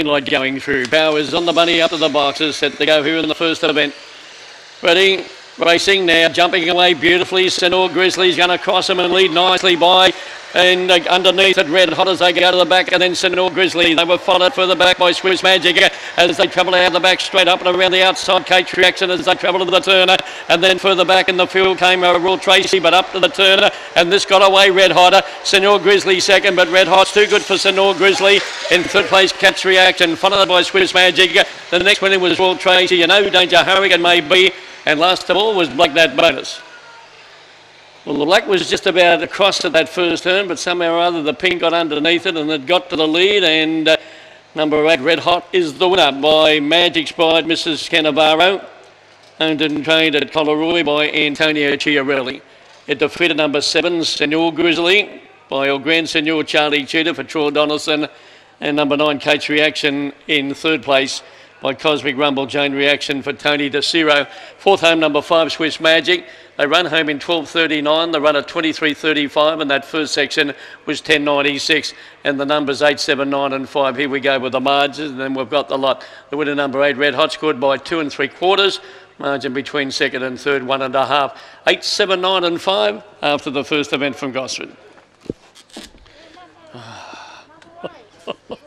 light going through. Powers on the bunny up to the boxes, set to go here in the first event. Ready, racing now, jumping away beautifully. Senor Grizzly's going to cross him and lead nicely by and uh, underneath it, red hot as they go to the back, and then Senor Grizzly. They were followed further back by Swiss Magic as they travel out the back, straight up and around the outside. Kate Reaction as they travel to the turner, and then further back in the field came uh, Royal Tracy, but up to the turner, and this got away Red Hotter. Senor Grizzly second, but Red Hot's too good for Senor Grizzly. In third place, Catch Reaction, followed by Swiss Magic. The next winner was Royal Tracy, you know, Danger Hurricane may be, and last of all was Black That Bonus. Well, the black was just about across at that first turn, but somehow or other the pink got underneath it and it got to the lead. And uh, number eight, Red Hot, is the winner by Magic Sprite, Mrs. Cannavaro. Owned and trained at Collaroy by Antonio Chiarelli. It defeated number seven, Senor Grizzly, by your Grand Senor Charlie Tudor for Troy Donaldson. And number nine, Kate's Reaction in third place by Cosmic Rumble Jane reaction for Tony DeCiro. Fourth home number five, Swiss Magic. They run home in 12.39, They run at 23.35, and that first section was 10.96, and the numbers 8, 7, 9, and 5. Here we go with the margins, and then we've got the lot. The winner number 8, Red Hot, scored by 2 and 3 quarters. Margin between second and third, one and a half. Eight, seven, nine, and five after the first event from Gosford.